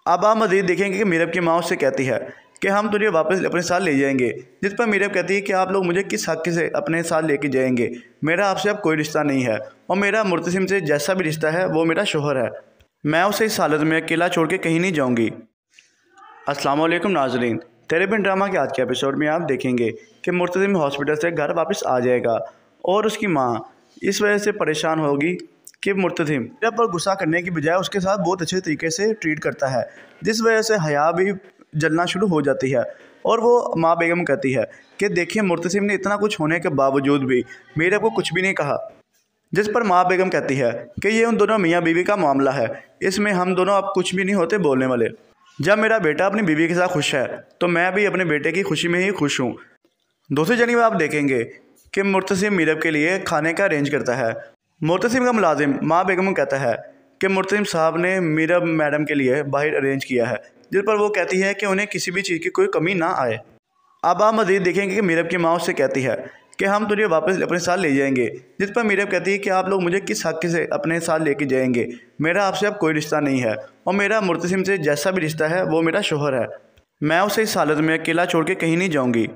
अब आप मजीद देखेंगे कि मीरब की माँ उससे कहती है कि हम तुझे वापस अपने साथ ले जाएँगे, जिस पर मीरब कहती है कि आप लोग मुझे किस हक से अपने साथ लेके जाएँगे। मेरा आपसे अब कोई रिश्ता नहीं है और मेरा मुर्तसिम से जैसा भी रिश्ता है, वो मेरा शोहर है। मैं उसे इस हालत में अकेला छोड़ के कहीं नहीं जाऊँगी। वालेकुम नाजरीन, तेरे बिन ड्रामा के आज के एपिसोड में आप देखेंगे कि मुर्तजिम हॉस्पिटल से घर वापस आ जाएगा और उसकी माँ इस वजह से परेशान होगी कि मुर्तजिम मेरा पर गुस्सा करने की बजाय उसके साथ बहुत अच्छे तरीके से ट्रीट करता है। जिस वजह से हया भी जलना शुरू हो जाती है और वो माँ बेगम कहती है कि देखिए मुर्तसिम ने इतना कुछ होने के बावजूद भी मेरे को कुछ भी नहीं कहा। जिस पर माँ बेगम कहती है कि ये उन दोनों मियाँ बीवी का मामला है। इसमें हम दोनों अब कुछ भी नहीं होते बोलने वाले। जब मेरा बेटा अपनी बीवी के साथ खुश है तो मैं भी अपने बेटे की खुशी में ही खुश हूँ। दूसरी जनी आप देखेंगे कि मुर्तसिम मीरब के लिए खाने का अरेंज करता है। मुर्तसिम का मुलाजिम माँ बेगम कहता है कि मुर्तम साहब ने मीरा मैडम के लिए बाहर अरेंज किया है, जिस पर वो कहती है कि उन्हें किसी भी चीज़ की कोई कमी ना आए। अब आप मज़ीद देखेंगे कि मीरब की माँ उससे कहती है कि हम तुझे वापस अपने साथ ले जाएँगे, जिस पर मीरब कहती है कि आप लोग मुझे किस हक से अपने साथ लेके जाएँगे? मेरा आपसे अब कोई रिश्ता नहीं है और मेरा मुर्तसिम से जैसा भी रिश्ता है, वो मेरा शोहर है। मैं उसे इस हालत में अकेला छोड़ के कहीं नहीं जाऊँगी।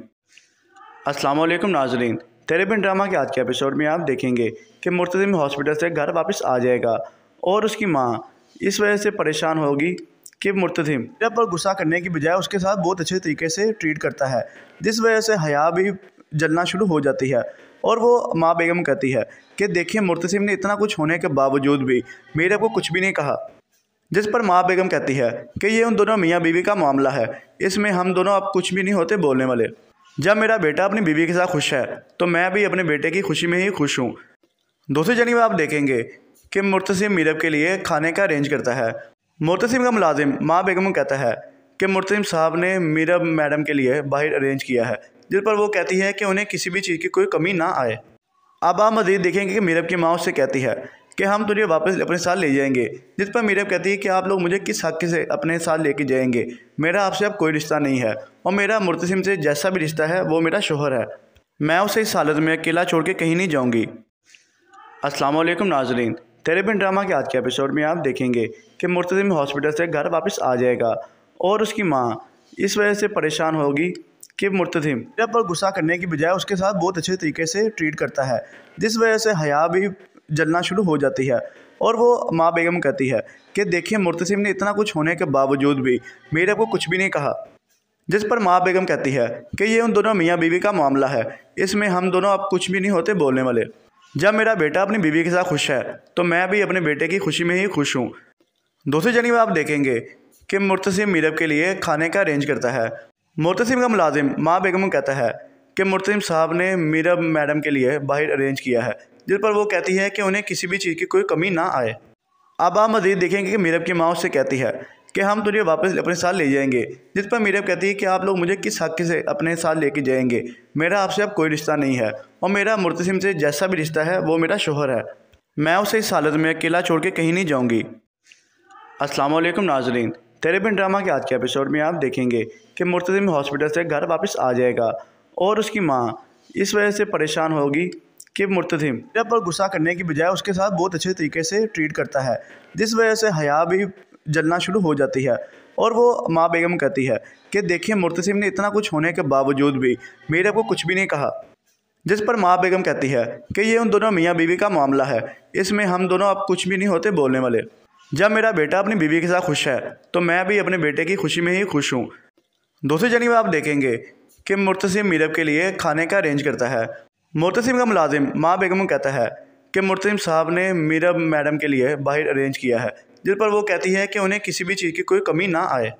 अस्सलाम नाजरीन। तेरे बिन ड्रामा के आज के एपिसोड में आप देखेंगे कि मुर्तजिम हॉस्पिटल से घर वापस आ जाएगा और उसकी माँ इस वजह से परेशान होगी कि मुर्तजिम मेरा पर गुस्सा करने की बजाय उसके साथ बहुत अच्छे तरीके से ट्रीट करता है। जिस वजह से हया भी जलना शुरू हो जाती है और वो माँ बेगम कहती है कि देखिए मुर्तसिम ने इतना कुछ होने के बावजूद भी मेरे को कुछ भी नहीं कहा। जिस पर माँ बेगम कहती है कि ये उन दोनों मियाँ बीवी का मामला है। इसमें हम दोनों अब कुछ भी नहीं होते बोलने वाले। जब मेरा बेटा अपनी बीवी के साथ खुश है तो मैं भी अपने बेटे की खुशी में ही खुश हूँ। दूसरी जनी आप देखेंगे कि मुर्तसिम मीरब के लिए खाने का अरेंज करता है। मुर्तसिम का मुलाजिम माँ बेगम कहता है कि मुर्तसिम साहब ने मीरब मैडम के लिए बाहर अरेंज किया है, जिस पर वो कहती है कि उन्हें किसी भी चीज़ की कोई कमी ना आए। अब आप मज़ीद देखेंगे कि मीरब की माँ उससे कहती है कि हम तुझे वापस अपने साथ ले जाएँगे, जिस पर मीरब कहती है कि आप लोग मुझे किस हक से अपने साथ लेके जाएँगे। मेरा आपसे अब कोई रिश्ता नहीं है, और मेरा मुर्तसिम से जैसा भी रिश्ता है, वो मेरा शोहर है। मैं उसे इस हालत में अकेला छोड़ के कहीं नहीं जाऊँगी। असलम नाजरीन, तेरे बिन ड्रामा के आज के एपिसोड में आप देखेंगे कि मुर्तजिम हॉस्पिटल से घर वापस आ जाएगा, और उसकी माँ इस वजह से परेशान होगी कि मुर्तजिम मेरा पर गुस्सा करने की बजाय उसके साथ बहुत अच्छे तरीके से ट्रीट करता है, जिस वजह से हया भी जलना शुरू हो जाती है और वो माँ बेगम कहती है कि देखिए मुर्तसिम ने इतना कुछ होने के बावजूद भी मेरे को कुछ भी नहीं कहा। जिस पर माँ बेगम कहती है कि ये उन दोनों मियाँ बीवी का मामला है, इसमें हम दोनों अब कुछ भी नहीं होते बोलने वाले। जब मेरा बेटा अपनी बीवी के साथ खुश है तो मैं भी अपने बेटे की खुशी में ही खुश हूँ। दूसरी जनी आप देखेंगे कि मुर्तसिम मीरब के लिए खाने का अरेंज करता है। मुर्तसिम का मुलाजिम माँ बेगम कहता है कि मुर्तसिम साहब ने मीरब मैडम के लिए बाहर अरेंज किया है। जिस पर वो कहती है कि उन्हें किसी भी चीज़ की कोई कमी ना आए। अब आप मज़ीद देखेंगे कि मीरब की माँ उससे कहती है कि हम तुझे वापस अपने साथ ले जाएँगे, जिस पर मीरब कहती है कि आप लोग मुझे किस हक से अपने साथ लेके जाएँगे? मेरा आपसे अब कोई रिश्ता नहीं है और मेरा मुर्तसिम से जैसा भी रिश्ता है, वो मेरा शोहर है। मैं उसे इस हालत में अकेला छोड़ के कहीं नहीं जाऊँगी। वालेकुम नाजरीन, तेरे बिन ड्रामा के आज के एपिसोड में आप देखेंगे कि मुर्तजिम हॉस्पिटल से घर वापस आ जाएगा और उसकी माँ इस वजह से परेशान होगी कि मुर्तजिम मेरा पर गुस्सा करने की बजाय उसके साथ बहुत अच्छे तरीके से ट्रीट करता है। जिस वजह से हया भी जलना शुरू हो जाती है और वो माँ बेगम कहती है कि देखिए मुर्तसिम ने इतना कुछ होने के बावजूद भी मेरे को कुछ भी नहीं कहा। जिस पर माँ बेगम कहती है कि ये उन दोनों मियाँ बीवी का मामला है। इसमें हम दोनों अब कुछ भी नहीं होते बोलने वाले। जब मेरा बेटा अपनी बीवी के साथ खुश है तो मैं भी अपने बेटे की खुशी में ही खुश हूँ। दूसरी जनी आप देखेंगे कि मुर्तसिम मीरब के लिए खाने का अरेंज करता है। मुर्तसिम का मुलाजिम माँ बेगम कहता है कि मुर्तसिम साहब ने मीरब मैडम के लिए बाहर अरेंज किया है, जिस पर वो कहती है कि उन्हें किसी भी चीज़ की कोई कमी ना आए।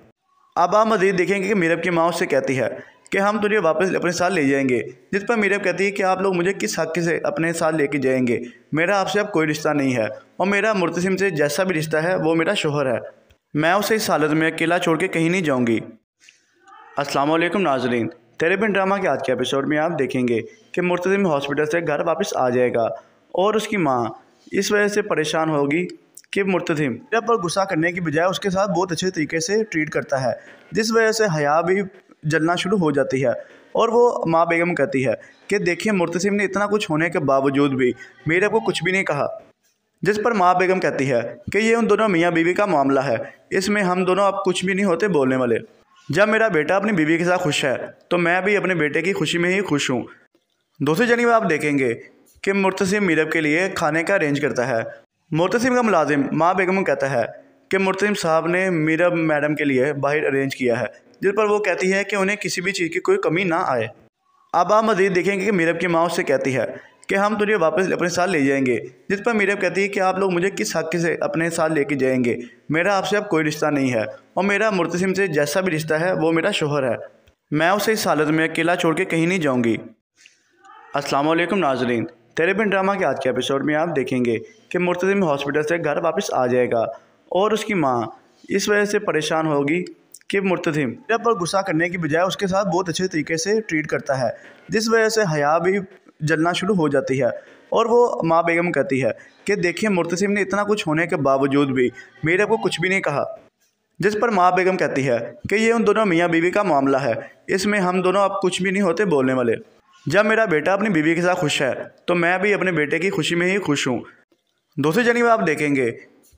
अब आप मज़ीद देखेंगे कि मीरब की माँ उससे कहती है कि हम तुझे वापस अपने साथ ले जाएँगे, जिस पर मीरब कहती है कि आप लोग मुझे किस हक से अपने साथ लेके जाएँगे? मेरा आपसे अब कोई रिश्ता नहीं है और मेरा मुर्तसिम से जैसा भी रिश्ता है, वो मेरा शोहर है। मैं उसे इस हालत में अकेला छोड़ के कहीं नहीं जाऊँगी। अस्सलाम नाजरीन। तेरे बिन ड्रामा के आज के एपिसोड में आप देखेंगे कि मुर्तजिम हॉस्पिटल से घर वापस आ जाएगा और उसकी माँ इस वजह से परेशान होगी कि मुर्तजिम मेरा पर गुस्सा करने की बजाय उसके साथ बहुत अच्छे तरीके से ट्रीट करता है, जिस वजह से हया भी जलना शुरू हो जाती है और वो माँ बेगम कहती है कि देखिए मुर्तसिम ने इतना कुछ होने के बावजूद भी मेरे को कुछ भी नहीं कहा, जिस पर माँ बेगम कहती है कि ये उन दोनों मियाँ बीवी का मामला है, इसमें हम दोनों अब कुछ भी नहीं होते बोलने वाले। जब मेरा बेटा अपनी बीवी के साथ खुश है तो मैं भी अपने बेटे की खुशी में ही खुश हूँ। दूसरी जनी में आप देखेंगे कि मुर्तसिम मीरब के लिए खाने का अरेंज करता है। मुर्तसिम का मुलाजिम माँ बेगम कहता है कि मुर्तसिम साहब ने मीरब मैडम के लिए बाहर अरेंज किया है, जिस पर वो कहती है कि उन्हें किसी भी चीज़ की कोई कमी ना आए। अब आप मज़ीद देखेंगे कि मीरब की माँ उससे कहती है कि हम तुझे वापस अपने साथ ले जाएँगे, जिस पर मीरब कहती है कि आप लोग मुझे किस हक से अपने साथ लेके जाएँगे। मेरा आपसे अब कोई रिश्ता नहीं है। और मेरा मुर्तसिम से जैसा भी रिश्ता है, वो मेरा शोहर है। मैं उसे इस हालत में अकेला छोड़ के कहीं नहीं जाऊँगी। अस्सलाम नाजरीन। तेरे बिन ड्रामा के आज के एपिसोड में आप देखेंगे कि मुर्तजिम हॉस्पिटल से घर वापस आ जाएगा और उसकी माँ इस वजह से परेशान होगी कि मुर्तजिम मेरा पर गुस्सा करने की बजाय उसके साथ बहुत अच्छे तरीके से ट्रीट करता है, जिस वजह से हया भी जलना शुरू हो जाती है और वो माँ बेगम कहती है कि, देखिए मुर्तसिम ने इतना कुछ होने के बावजूद भी मेरे को कुछ भी नहीं कहा। जिस पर माँ बेगम कहती है कि ये उन दोनों मियाँ बीवी का मामला है, इसमें हम दोनों अब कुछ भी नहीं होते बोलने वाले। जब मेरा बेटा अपनी बीवी के साथ खुश है तो मैं भी अपने बेटे की खुशी में ही खुश हूँ। दूसरी जनी आप देखेंगे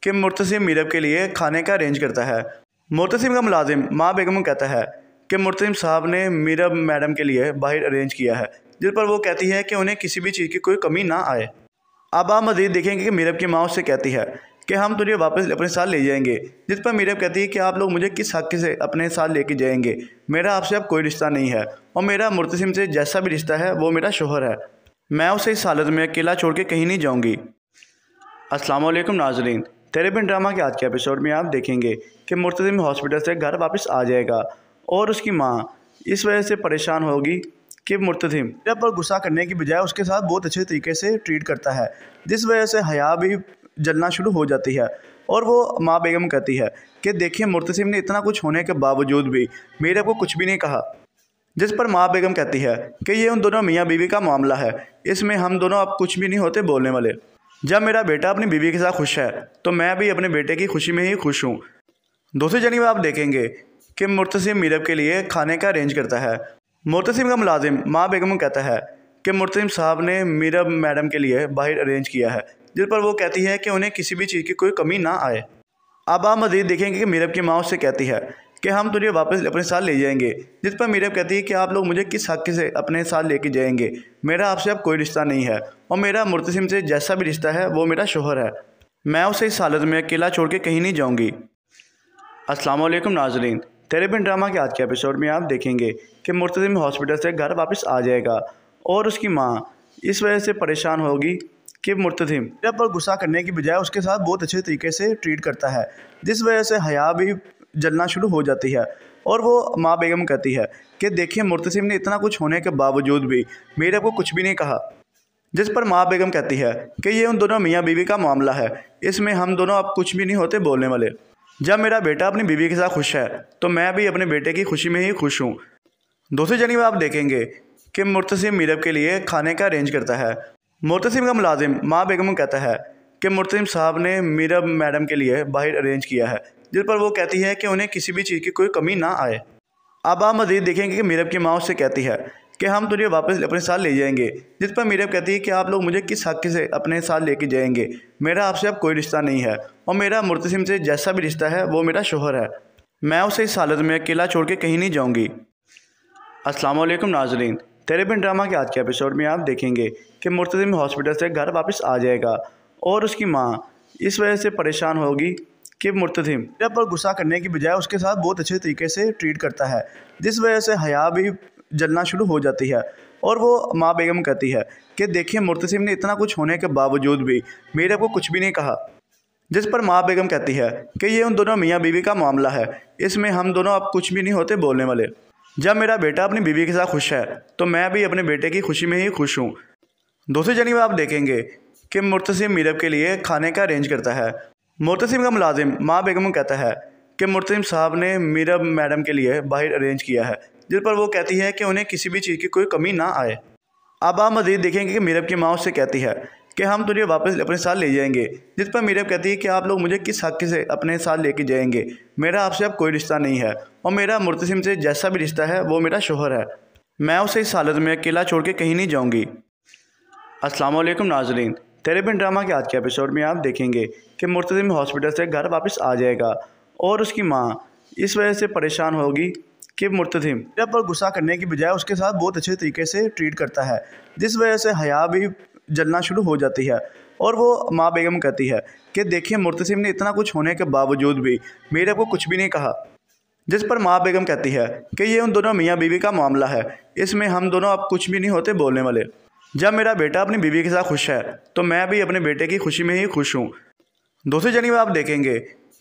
कि मुर्तसिम मीरब के लिए खाने का अरेंज करता है। मुर्तसिम का मुलाजिम माँ बेगम कहता है कि मुर्तसिम साहब ने मीरब मैडम के लिए बाहर अरेंज किया है, जिस पर वो कहती है कि उन्हें किसी भी चीज़ की कोई कमी ना आए। अब आप मजीद देखेंगे कि मीरब की माँ उससे कहती है कि हम तुझे वापस अपने साथ ले जाएँगे। जिस पर मीरब कहती है कि आप लोग मुझे किस हक से अपने साथ लेके जाएँगे? मेरा आपसे अब कोई रिश्ता नहीं है और मेरा मुर्तसिम से जैसा भी रिश्ता है, वो मेरा शोहर है। मैं उसे इस हालत में अकेला छोड़ के कहीं नहीं जाऊँगी। वालेकुम नाजरीन, तेरे बिन ड्रामा के आज के एपिसोड में आप देखेंगे कि मुर्तजिम हॉस्पिटल से घर वापस आ जाएगा और उसकी माँ इस वजह से परेशान होगी कि मुर्तजिम मेरे पर गुस्सा करने की बजाय उसके साथ बहुत अच्छे तरीके से ट्रीट करता है। जिस वजह से हया भी जलना शुरू हो जाती है और वो माँ बेगम कहती है कि देखिए मुर्तसिम ने इतना कुछ होने के बावजूद भी मेरे को कुछ भी नहीं कहा। जिस पर माँ बेगम कहती है कि ये उन दोनों मियाँ बीवी का मामला है। इसमें हम दोनों अब कुछ भी नहीं होते बोलने वाले। जब मेरा बेटा अपनी बीवी के साथ खुश है तो मैं भी अपने बेटे की खुशी में ही खुश हूँ। दूसरी जनी आप देखेंगे कि मुर्तसिम मीरब के लिए खाने का अरेंज करता है। मुर्तसिम का मुलाजिम माँ बेगम कहता है कि मुर्तसिम साहब ने मीरब मैडम के लिए बाहर अरेंज किया है। जिस पर वो कहती है कि उन्हें किसी भी चीज़ की कोई कमी ना आए। अब आप मजीद देखेंगे कि मीरब की माँ उससे कहती है कि हम तुझे वापस अपने साथ ले जाएँगे, जिस पर मीरब कहती है कि आप लोग मुझे किस हक से अपने साथ लेके जाएँगे। मेरा आपसे अब कोई रिश्ता नहीं है और मेरा मुर्तसिम से जैसा भी रिश्ता है, वो मेरा शोहर है। मैं उसे इस हालत में अकेला छोड़ के कहीं नहीं जाऊँगी। अस्सलाम नाजरीन, तेरे बिन ड्रामा के आज के एपिसोड में आप देखेंगे कि मुर्तजिम हॉस्पिटल से घर वापस आ जाएगा और उसकी माँ इस वजह से परेशान होगी कि मुर्तजिम मेरे पर गुस्सा करने की बजाय उसके साथ बहुत अच्छे तरीके से ट्रीट करता है, जिस वजह से हया भी जलना शुरू हो जाती है और वो माँ बेगम कहती है कि देखिए मुर्तसिम ने इतना कुछ होने के बावजूद भी मेरे को कुछ भी नहीं कहा। जिस पर माँ बेगम कहती है कि ये उन दोनों मियाँ बीवी का मामला है, इसमें हम दोनों अब कुछ भी नहीं होते बोलने वाले। जब मेरा बेटा अपनी बीवी के साथ खुश है तो मैं भी अपने बेटे की खुशी में ही खुश हूँ। दूसरी जनी आप देखेंगे कि मुर्तसिम मीरब के लिए खाने का अरेंज करता है मुर्तसिम का मुलाजिम माँ बेगम कहता है कि मुर्तसिम साहब ने मीरब मैडम के लिए बाहर अरेंज किया है, जिस पर वो कहती है कि उन्हें किसी भी चीज़ की कोई कमी ना आए। अब आप मजीद देखेंगे कि मीरब की माँ उससे कहती है कि हम तुझे वापस अपने साथ ले जाएँगे, जिस पर मीरब कहती है कि आप लोग मुझे किस हक से अपने साथ लेके जाएँगे। मेरा आपसे अब कोई रिश्ता नहीं है और मेरा मुर्तसिम से जैसा भी रिश्ता है, वो मेरा शोहर है। मैं उसे इस हालत में अकेला छोड़ के कहीं नहीं जाऊँगी। अस्सलाम वालेकुम नाजरीन। तेरे बिन ड्रामा के आज के एपिसोड में आप देखेंगे कि मुर्तजिम हॉस्पिटल से घर वापस आ जाएगा और उसकी माँ इस वजह से परेशान होगी कि मुर्तजिम मेरे पर गुस्सा करने की बजाय उसके साथ बहुत अच्छे तरीके से ट्रीट करता है, जिस वजह से हया भी जलना शुरू हो जाती है और वो माँ बेगम कहती है कि देखिए मुर्तसिम ने इतना कुछ होने के बावजूद भी मेरे को कुछ भी नहीं कहा, जिस पर माँ बेगम कहती है कि ये उन दोनों मियाँ बीवी का मामला है, इसमें हम दोनों अब कुछ भी नहीं होते बोलने वाले। जब मेरा बेटा अपनी बीवी के साथ खुश है तो मैं भी अपने बेटे की खुशी में ही खुश हूँ। दूसरी जनी आप देखेंगे कि मुर्तसिम मीरब के लिए खाने का अरेंज करता है। मुर्तसिम का मुलाजिम माँ बेगम कहता है कि मुर्तसिम साहब ने मीरब मैडम के लिए बाहर अरेंज किया है, जिस पर वो कहती है कि उन्हें किसी भी चीज़ की कोई कमी ना आए। अब आप मजीद देखेंगे कि मीरब की माँ उससे कहती है कि हम तुझे वापस अपने साथ ले जाएँगे। जिस पर मीरब कहती है कि आप लोग मुझे किस हक से अपने साथ लेके जाएँगे? मेरा आपसे अब कोई रिश्ता नहीं है और मेरा मुर्तसिम से जैसा भी रिश्ता है, वो मेरा शोहर है। मैं उसे इस हालत में अकेला छोड़ के कहीं नहीं जाऊँगी। वालेकुम नाजरीन। तेरे बिन ड्रामा के आज के एपिसोड में आप देखेंगे कि मुर्तजिम हॉस्पिटल से घर वापस आ जाएगा और उसकी माँ इस वजह से परेशान होगी कि मुर्तजिम मेरे पर गुस्सा करने की बजाय उसके साथ बहुत अच्छे तरीके से ट्रीट करता है। जिस वजह से हया भी जलना शुरू हो जाती है और वो माँ बेगम कहती है कि देखिए मुर्तसिम ने इतना कुछ होने के बावजूद भी मेरे को कुछ भी नहीं कहा। जिस पर माँ बेगम कहती है कि ये उन दोनों मियाँ बीवी का मामला है। इसमें हम दोनों अब कुछ भी नहीं होते बोलने वाले। जब मेरा बेटा अपनी बीवी के साथ खुश है तो मैं भी अपने बेटे की खुशी में ही खुश हूँ। दूसरी जनी आप देखेंगे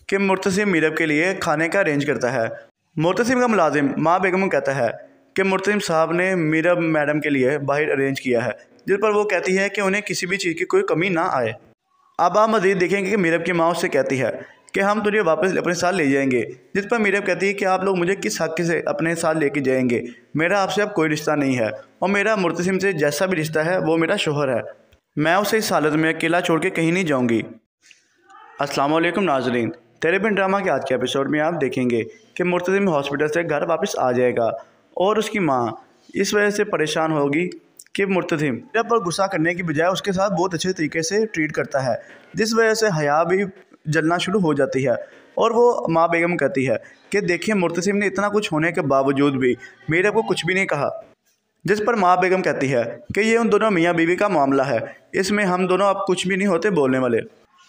कि मुर्तसिम मीरब के लिए खाने का अरेंज करता है। मुर्तसिम का मुलाजिम माँ बेगम कहता है कि मुर्तसिम साहब ने मीरब मैडम के लिए बाहर अरेंज किया है। जिस पर वो कहती है कि उन्हें किसी भी चीज़ की कोई कमी ना आए। अब आप मजीद देखेंगे कि मीरब की माँ उससे कहती है कि हम तुझे वापस अपने साथ ले जाएँगे, जिस पर मीरब कहती है कि आप लोग मुझे किस हक से अपने साथ लेके जाएँगे? मेरा आपसे अब कोई रिश्ता नहीं है और मेरा मुर्तसिम से जैसा भी रिश्ता है, वो मेरा शोहर है। मैं उसे इस हालत में अकेला छोड़ के कहीं नहीं जाऊँगी। अस्सलाम नाजरीन तेरेबिन ड्रामा के आज के एपिसोड में आप देखेंगे कि मुर्तजिम हॉस्पिटल से घर वापस आ जाएगा और उसकी माँ इस वजह से परेशान होगी कि मुर्तजिम पर गुस्सा करने की बजाय उसके साथ बहुत अच्छे तरीके से ट्रीट करता है, जिस वजह से हया भी जलना शुरू हो जाती है और वो माँ बेगम कहती है कि देखिए मुर्तसिम ने इतना कुछ होने के बावजूद भी मेरे को कुछ भी नहीं कहा। जिस पर माँ बेगम कहती है कि ये उन दोनों मियाँ बीवी का मामला है, इसमें हम दोनों अब कुछ भी नहीं होते बोलने वाले।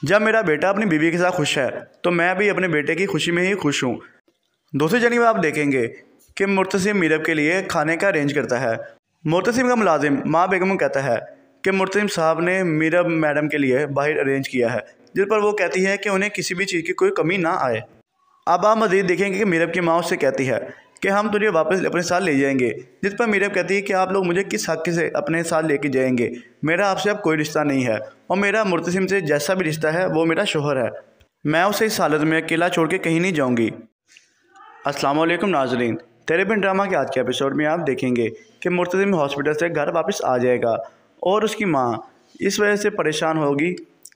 जब मेरा बेटा अपनी बीवी के साथ खुश है तो मैं भी अपने बेटे की खुशी में ही खुश हूँ। दूसरी जनी आप देखेंगे कि मुर्तसिम मीरब के लिए खाने का अरेंज करता है। मुर्तसिम का मुलाजिम माँ बेगम कहता है कि मुर्तसिम साहब ने मीरब मैडम के लिए बाहर अरेंज किया है, जिस पर वो कहती है कि उन्हें किसी भी चीज़ की कोई कमी ना आए। अब आप मजीद देखेंगे कि मीरब की माँ उससे कहती है कि हम तुझे वापस अपने साथ ले जाएँगे, जिस पर मीरब कहती है कि आप लोग मुझे किस हक से अपने साथ लेके जाएँगे? मेरा आपसे अब कोई रिश्ता नहीं है और मेरा मुर्तसिम से जैसा भी रिश्ता है, वो मेरा शोहर है। मैं उसे इस हालत में अकेला छोड़ के कहीं नहीं जाऊँगी। अस्सलाम वालेकुम नाजरीन। तेरेबिन ड्रामा के आज के एपिसोड में आप देखेंगे कि मुर्तजिम हॉस्पिटल से घर वापस आ जाएगा और उसकी माँ इस वजह से परेशान होगी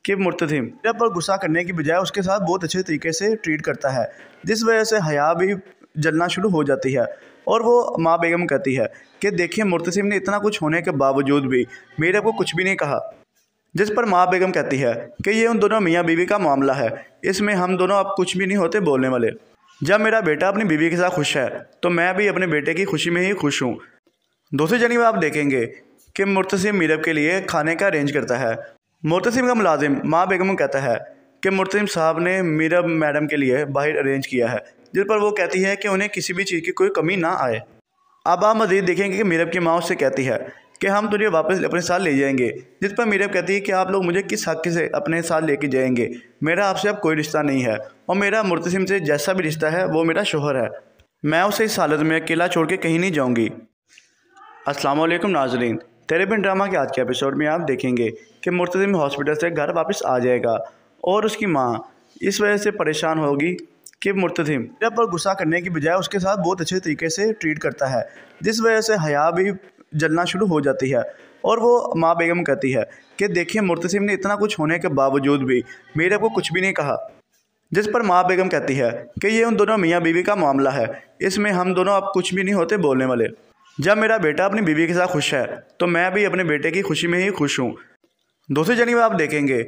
कि मुर्तजिम पर गुस्सा करने की बजाय उसके साथ बहुत अच्छे तरीके से ट्रीट करता है, जिस वजह से हया भी जलना शुरू हो जाती है और वो माँ बेगम कहती है कि देखिए मुर्तसिम ने इतना कुछ होने के बावजूद भी मेरे को कुछ भी नहीं कहा, जिस पर माँ बेगम कहती है कि ये उन दोनों मियाँ बीवी का मामला है, इसमें हम दोनों अब कुछ भी नहीं होते बोलने वाले। जब मेरा बेटा अपनी बीवी के साथ खुश है तो मैं भी अपने बेटे की खुशी में ही खुश हूँ। दूसरी में आप देखेंगे कि मुर्तसिम मीरब के लिए खाने का अरेंज करता है। मुर्तसिम का मुलाजिम माँ बेगम कहता है कि मुर्तसिम साहब ने मीरब मैडम के लिए बाहर अरेंज किया है, जिस पर वो कहती है कि उन्हें किसी भी चीज़ की कोई कमी ना आए। अब आप मजीद देखेंगे कि मीरब की माँ उससे कहती है कि हम तुझे वापस अपने साथ ले जाएँगे, जिस पर मीरब कहती है कि आप लोग मुझे किस हक से अपने साथ लेके जाएँगे? मेरा आपसे अब कोई रिश्ता नहीं है, और मेरा मुर्तसिम से जैसा भी रिश्ता है, वो मेरा शोहर है। मैं उसे इस हालत में अकेला छोड़ के कहीं नहीं जाऊँगी। असलम नाजरीन तेरेबिन ड्रामा के आज के एपिसोड में आप देखेंगे कि मुर्तजिम हॉस्पिटल से घर वापस आ जाएगा, और उसकी माँ इस वजह से परेशान होगी कि मुर्तजिम पर गुस्सा करने की बजाय उसके साथ बहुत अच्छे तरीके से ट्रीट करता है, जिस वजह से हया भी जलना शुरू हो जाती है और वो माँ बेगम कहती है कि देखिए मुर्तसिम ने इतना कुछ होने के बावजूद भी मेरे को कुछ भी नहीं कहा। जिस पर माँ बेगम कहती है कि ये उन दोनों मियाँ बीवी का मामला है। इसमें हम दोनों अब कुछ भी नहीं होते बोलने वाले। जब मेरा बेटा अपनी बीवी के साथ खुश है तो मैं भी अपने बेटे की खुशी में ही खुश हूँ। दूसरी में आप देखेंगे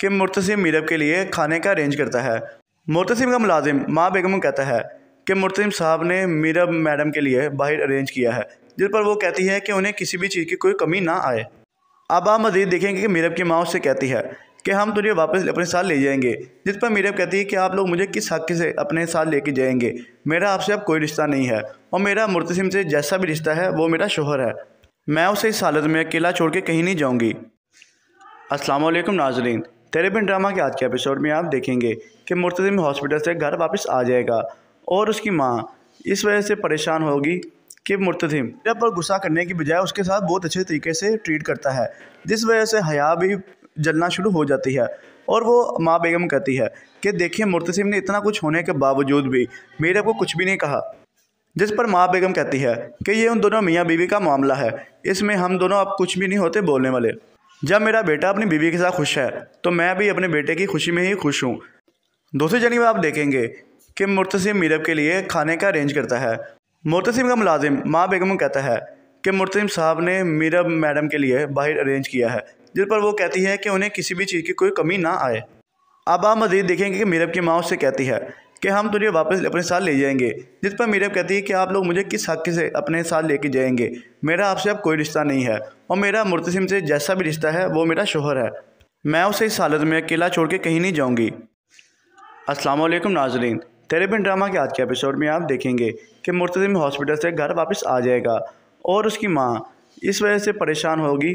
कि मुर्तसिम मीरब के लिए खाने का अरेंज करता है। मुर्तसिम का मुलाजिम माँ बेगम कहता है कि मुर्तसिम साहब ने मीरब मैडम के लिए बाहर अरेंज किया है। जिस पर वो कहती है कि उन्हें किसी भी चीज़ की कोई कमी ना आए। अब आप मजीद देखेंगे कि मीरब की माँ उससे कहती है कि हम तुझे वापस अपने साथ ले जाएँगे। जिस पर मीरब कहती है कि आप लोग मुझे किस हक से अपने साथ लेके जाएँगे? मेरा आपसे अब कोई रिश्ता नहीं है और मेरा मुर्तसिम से जैसा भी रिश्ता है, वो मेरा शोहर है। मैं उसे इस हालत में अकेला छोड़ के कहीं नहीं जाऊँगी। अस्सलाम नाजरीन। तेरेबिन ड्रामा के आज के एपिसोड में आप देखेंगे कि मुर्तजिम हॉस्पिटल से घर वापस आ जाएगा और उसकी माँ इस वजह से परेशान होगी कि मुर्तजिम। पर गुस्सा करने की बजाय उसके साथ बहुत अच्छे तरीके से ट्रीट करता है, जिस वजह से हया भी जलना शुरू हो जाती है और वो माँ बेगम कहती है कि देखिए मुर्तसिम ने इतना कुछ होने के बावजूद भी मेरे को कुछ भी नहीं कहा। जिस पर माँ बेगम कहती है कि ये उन दोनों मियाँ बीवी का मामला है, इसमें हम दोनों अब कुछ भी नहीं होते बोलने वाले। जब मेरा बेटा अपनी बीवी के साथ खुश है तो मैं भी अपने बेटे की खुशी में ही खुश हूँ। दूसरी जनी आप देखेंगे कि मुर्तसिम मीरब के लिए खाने का अरेंज करता है मुर्तसिम का मुलाजिम माँ बेगम कहता है कि मुर्तसिम साहब ने मीरब मैडम के लिए बाहर अरेंज किया है, जिस पर वो कहती है कि उन्हें किसी भी चीज़ की कोई कमी ना आए। अब आप मजीद देखेंगे कि मीरब की माँ उससे कहती है कि हम तुझे वापस अपने साथ ले जाएँगे, जिस पर मीरब कहती है कि आप लोग मुझे किस हक से अपने साथ लेके जाएँगे? मेरा आपसे अब कोई रिश्ता नहीं है और मेरा मुर्तसिम से जैसा भी रिश्ता है, वो मेरा शोहर है। मैं उसे इस हालत में अकेला छोड़ के कहीं नहीं जाऊँगी। अस्सलाम नाजरीन तेरेबिन ड्रामा के आज के एपिसोड में आप देखेंगे कि मुर्तजिम हॉस्पिटल से घर वापस आ जाएगा और उसकी माँ इस वजह से परेशान होगी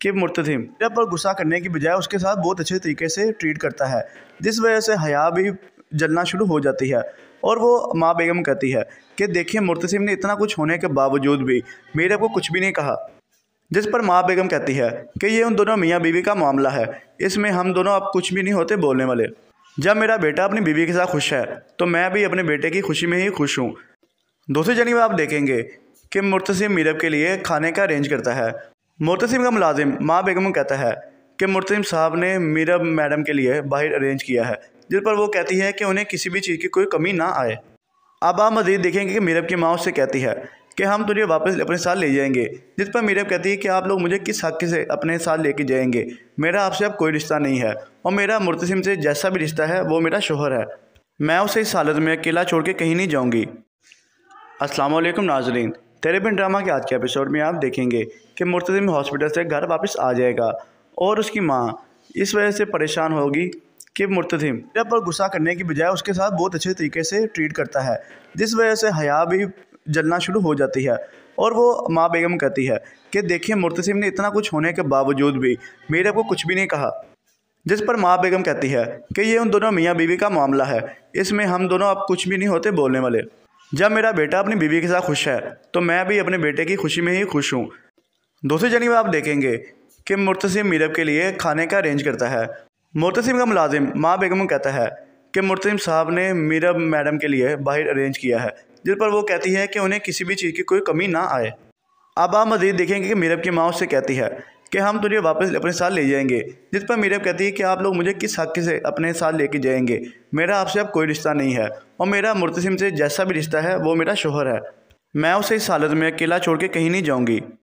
कि मुर्तजिम पर गुस्सा करने की बजाय उसके साथ बहुत अच्छे तरीके से ट्रीट करता है। जिस वजह से हया भी जलना शुरू हो जाती है और वो माँ बेगम कहती है कि देखिए मुर्तसिम ने इतना कुछ होने के बावजूद भी मेरे को कुछ भी नहीं कहा। जिस पर माँ बेगम कहती है कि ये उन दोनों मियाँ बीवी का मामला है, इसमें हम दोनों अब कुछ भी नहीं होते बोलने वाले। जब मेरा बेटा अपनी बीवी के साथ खुश है तो मैं भी अपने बेटे की खुशी में ही खुश हूँ। दूसरी जनी में आप देखेंगे कि मुर्तसिम मीरब के लिए खाने का अरेंज करता है। मुर्तसिम का मुलाजिम माँ बेगम कहता है कि मुर्तसिम साहब ने मीरब मैडम के लिए बाहर अरेंज किया है, जिस पर वो कहती है कि उन्हें किसी भी चीज़ की कोई कमी ना आए। अब आप मजीद देखेंगे कि मीरब की माँ उससे कहती है कि हम तुझे वापस अपने साथ ले जाएँगे, जिस पर मीरब कहती है कि आप लोग मुझे किस हक से अपने साथ लेके जाएँगे? मेरा आपसे अब कोई रिश्ता नहीं है और मेरा मुर्तसिम से जैसा भी रिश्ता है, वो मेरा शोहर है। मैं उसे इस हालत में अकेला छोड़ के कहीं नहीं जाऊँगी। वालेकुम नाजरीन। तेरेबिन ड्रामा के आज के एपिसोड में आप देखेंगे कि मुर्तजिम हॉस्पिटल से घर वापस आ जाएगा और उसकी माँ इस वजह से परेशान होगी कि मुर्तजिम जब पर गुस्सा करने की बजाय उसके साथ बहुत अच्छे तरीके से ट्रीट करता है, जिस वजह से हया भी जलना शुरू हो जाती है और वो माँ बेगम कहती है कि देखिए मुर्तसिम ने इतना कुछ होने के बावजूद भी मेरे को कुछ भी नहीं कहा, जिस पर माँ बेगम कहती है कि ये उन दोनों मियाँ बीवी का मामला है, इसमें हम दोनों अब कुछ भी नहीं होते बोलने वाले। जब मेरा बेटा अपनी बीवी के साथ खुश है तो मैं भी अपने बेटे की खुशी में ही खुश हूँ। दूसरी जनी आप देखेंगे कि मुर्तसिम मीरब के लिए खाने का अरेंज करता है। मुर्तसिम का मुलाजिम माँ बेगम कहता है कि मुर्तसिम साहब ने मीरब मैडम के लिए बाहर अरेंज किया है, जिस पर वो कहती है कि उन्हें किसी भी चीज़ की कोई कमी ना आए। अब आप मजीद देखेंगे कि मीरब की माँ उससे कहती है कि हम तुझे वापस अपने साथ ले जाएँगे, जिस पर मीरब कहती है कि आप लोग मुझे किस हक से अपने साथ लेके जाएँगे? मेरा आपसे अब कोई रिश्ता नहीं है, और मेरा मुर्तसिम से जैसा भी रिश्ता है, वो मेरा शोहर है। मैं उसे इस हालत में अकेला छोड़ के कहीं नहीं जाऊँगी।